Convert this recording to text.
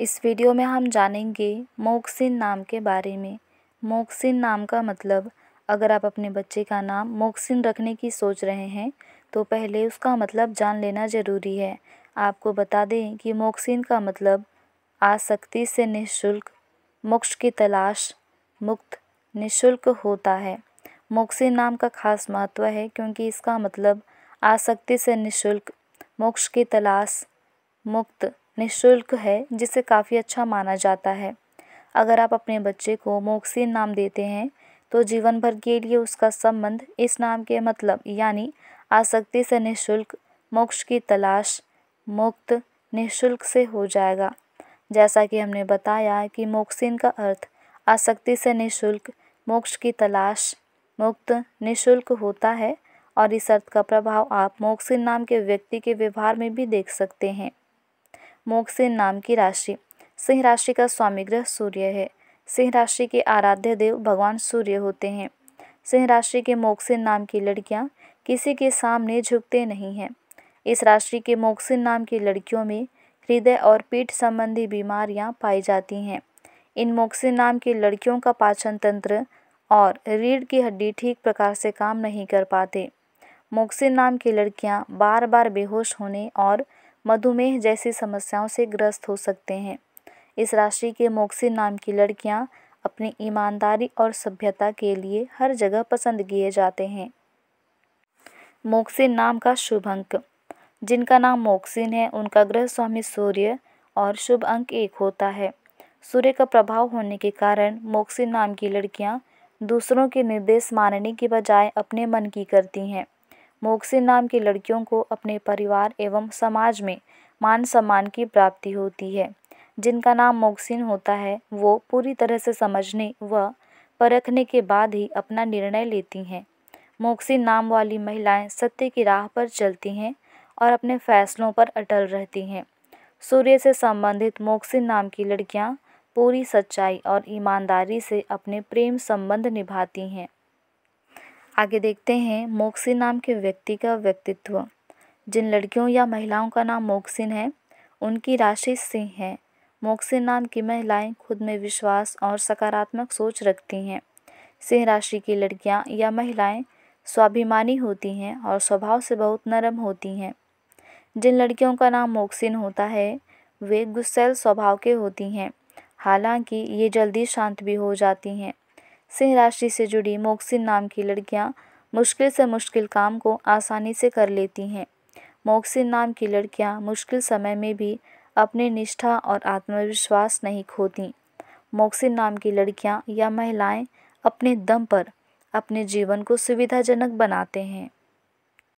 इस वीडियो में हम जानेंगे मोक्सिन नाम के बारे में। मोक्सिन नाम का मतलब अगर आप अपने बच्चे का नाम मोक्सिन रखने की सोच रहे हैं तो पहले उसका मतलब जान लेना ज़रूरी है। आपको बता दें कि मोक्सिन का मतलब आसक्ति से निःशुल्क, मोक्ष की तलाश, मुक्त, निःशुल्क होता है। मोक्सिन नाम का खास महत्व है क्योंकि इसका मतलब आसक्ति से निःशुल्क, मोक्ष की तलाश, मुक्त निःशुल्क है, जिसे काफ़ी अच्छा माना जाता है। अगर आप अपने बच्चे को मोक्सिन नाम देते हैं तो जीवन भर के लिए उसका संबंध इस नाम के मतलब यानी आसक्ति से निःशुल्क, मोक्ष की तलाश, मुक्त, निःशुल्क से हो जाएगा। जैसा कि हमने बताया कि मोक्सिन का अर्थ, आसक्ति से निःशुल्क, मोक्ष की तलाश, मुक्त, निःशुल्क होता है, और इस अर्थ का प्रभाव आप मोक्सिन नाम के व्यक्ति के व्यवहार में भी देख सकते हैं। मोक्सिन नाम की राशि। सिंह राशि का स्वामी ग्रह सूर्य है। सिंह राशि के आराध्य देव भगवान सूर्य होते हैं। सिंह राशि के मोक्सिन नाम की लड़कियाँ किसी के सामने झुकते नहीं हैं। इस राशि के मोक्सिन नाम की लड़कियों में हृदय और पीठ संबंधी बीमारियाँ पाई जाती हैं। इन मोक्सिन नाम की लड़कियों का पाचन तंत्र और रीढ़ की हड्डी ठीक प्रकार से काम नहीं कर पाते। मोक्सिन नाम की लड़कियाँ बार बार बेहोश होने और मधुमेह जैसी समस्याओं से ग्रस्त हो सकते हैं। इस राशि के मोक्सी नाम की लड़कियाँ अपनी ईमानदारी और सभ्यता के लिए हर जगह पसंद किए जाते हैं। मोक्सिन नाम का शुभ अंक। जिनका नाम मोक्सिन है, उनका ग्रह स्वामी सूर्य और शुभ अंक एक होता है। सूर्य का प्रभाव होने के कारण मोक्सिन नाम की लड़कियाँ दूसरों के निर्देश मानने की बजाय अपने मन की करती हैं। मोक्सिन नाम की लड़कियों को अपने परिवार एवं समाज में मान सम्मान की प्राप्ति होती है। जिनका नाम मोक्सिन होता है, वो पूरी तरह से समझने व परखने के बाद ही अपना निर्णय लेती हैं। मोक्सिन नाम वाली महिलाएँ सत्य की राह पर चलती हैं और अपने फैसलों पर अटल रहती हैं। सूर्य से संबंधित मोक्सिन नाम की लड़कियाँ पूरी सच्चाई और ईमानदारी से अपने प्रेम संबंध निभाती हैं। आगे देखते हैं, मोक्सिन नाम के व्यक्ति का व्यक्तित्व। जिन लड़कियों या महिलाओं का नाम मोक्सिन है, उनकी राशि सिंह है। मोक्सिन नाम की महिलाएँ खुद में विश्वास और सकारात्मक सोच रखती हैं। सिंह राशि की लड़कियाँ या महिलाएँ स्वाभिमानी होती हैं और स्वभाव से बहुत नरम होती हैं। जिन लड़कियों का नाम मोक्सिन होता है, वे गुस्सेल स्वभाव के होती हैं। हालाँकि ये जल्दी शांत भी हो जाती हैं। सिंह राशि से जुड़ी मोक्सिन नाम की लड़कियाँ मुश्किल से मुश्किल काम को आसानी से कर लेती हैं। मोक्सिन नाम की लड़कियाँ मुश्किल समय में भी अपनी निष्ठा और आत्मविश्वास नहीं खोती। मोक्सिन नाम की लड़कियाँ या महिलाएँ अपने दम पर अपने जीवन को सुविधाजनक बनाते हैं।